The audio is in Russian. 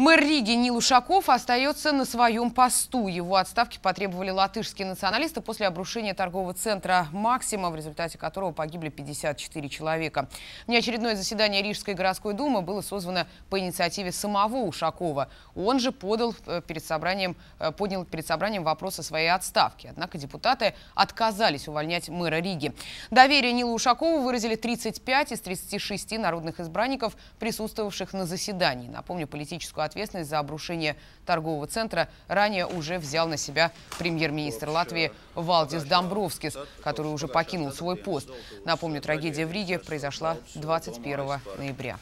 Мэр Риги Нил Ушаков остается на своем посту. Его отставки потребовали латышские националисты после обрушения торгового центра «Максима», в результате которого погибли 54 человека. Неочередное заседание Рижской городской думы было созвано по инициативе самого Ушакова. Он же подал э, перед собранием, э, поднял перед собранием вопрос о своей отставке. Однако депутаты отказались увольнять мэра Риги. Доверие Нилу Ушакову выразили 35 из 36 народных избранников, присутствовавших на заседании. Напомню, политическую ответственность за обрушение торгового центра ранее уже взял на себя премьер-министр Латвии Валдис Домбровскис, который уже покинул свой пост. Напомню, трагедия в Риге произошла 21 ноября.